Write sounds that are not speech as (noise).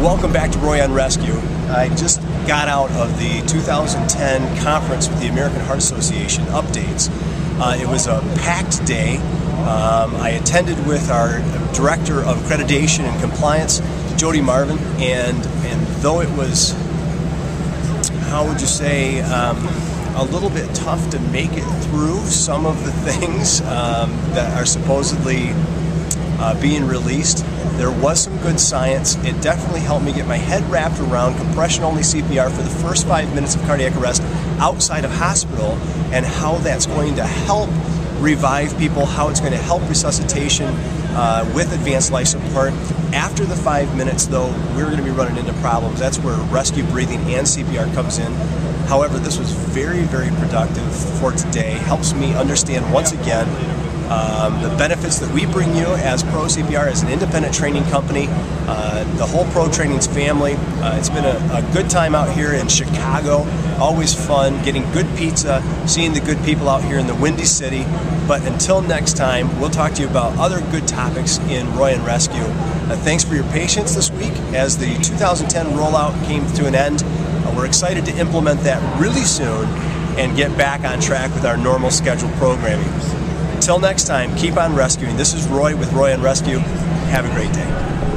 Roy on Rescue. I just got out of the 2010 conference with the American Heart Association updates. Uh, it was a packed day. Um, I attended with our Director of Accreditation and Compliance, Jody Marvin, and, and though it was, how would you say, um, a little bit tough to make it through some of the (laughs) things um, that are supposedly uh, being released. There was some good science. It definitely helped me get my head wrapped around compression only CPR for the first five minutes of cardiac arrest outside of hospital and how that's going to help revive people, how it's going to help resuscitation uh, with advanced life support. After the five minutes, though, we're going to be running into problems. That's where rescue breathing and CPR comes in. However, this was very, very productive for today. Helps me understand once again um, the benefits that we bring you as Pro CPR as an independent training company, uh, the whole Pro Trainings family. Uh, it's been a, a, good time out here in Chicago. Always fun, getting good pizza, seeing the good people out here in the Windy City. But until next time, we'll talk to you about other good topics in Roy on Rescue. Uh, thanks for your patience this week as the 2010 rollout came to an end. Uh, we're excited to implement that really soon and get back on track with our normal scheduled programming. Until next time, keep on rescuing. This is Roy with Roy on Rescue. Have a great day.